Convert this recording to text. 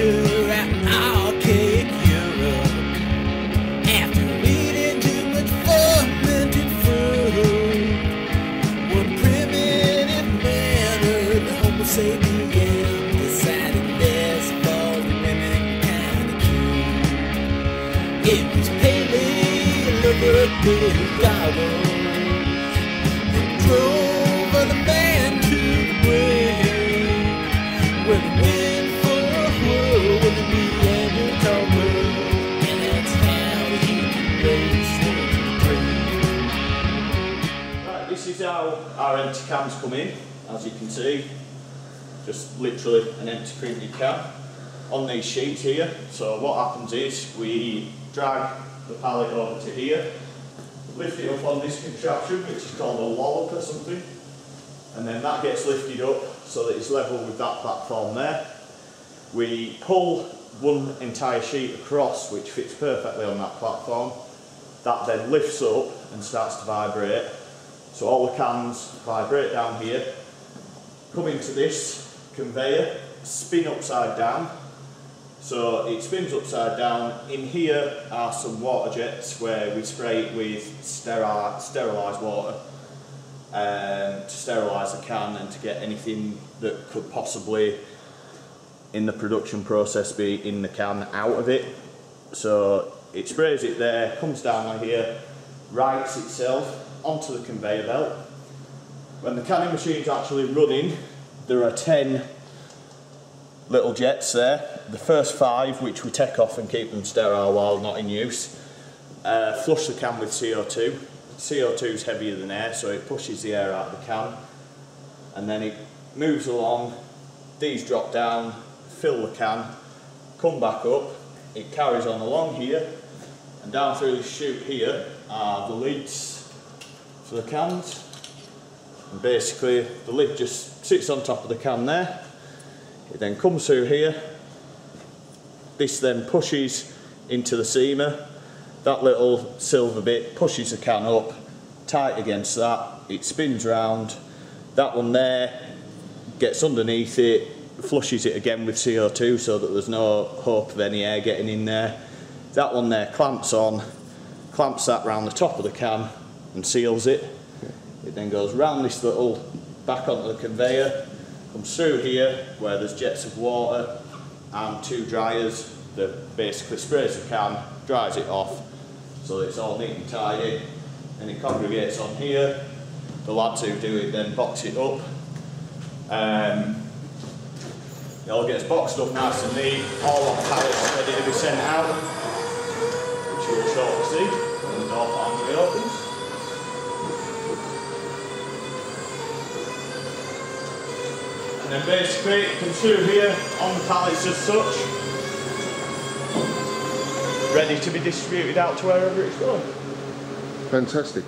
picture at archaic Europe after eating too much fermented fruit. One primitive man heard Homo sapien decided this for women kind of cute. It was paley, look at the gobble. They drove the. Right, this is how our empty cans come in, as you can see. Just literally an empty created can on these sheets here. So what happens is we drag the pallet over to here, lift it up on this contraption, which is called a wallop or something, and then that gets lifted up so that it's level with that platform there. We pull one entire sheet across, which fits perfectly on that platform. That then lifts up and starts to vibrate. So all the cans vibrate down here, come into this conveyor, spin upside down. So it spins upside down. In here are some water jets where we spray it with sterile, sterilised water um, to sterilise the can and to get anything that could possibly in the production process be in the can out of it. So it sprays it there, comes down here, rights itself onto the conveyor belt. When the canning machine's actually running, there are 10 little jets there. The first five, which we take off and keep them sterile while not in use, uh, flush the can with CO2. CO2 is heavier than air, so it pushes the air out of the can, and then it moves along. These drop down, fill the can, come back up. It carries on along here, and down through this chute here are the lids for the cans. And basically, the lid just sits on top of the can there. It then comes through here. This then pushes into the seamer. That little silver bit pushes the can up, tight against that. It spins round. That one there gets underneath it, flushes it again with CO2 so that there's no hope of any air getting in there. That one there clamps on, clamps that round the top of the can and seals it. It then goes round this little back onto the conveyor, comes through here where there's jets of water and two dryers that basically sprays the can, dries it off so it's all neat and tidy. And it congregates on here. The lads who do it then box it up. Um, it all gets boxed up nice and neat, all on pallets ready to be sent out, And then basically it can through here on the pallets as such, ready to be distributed out to wherever it's going. Fantastic.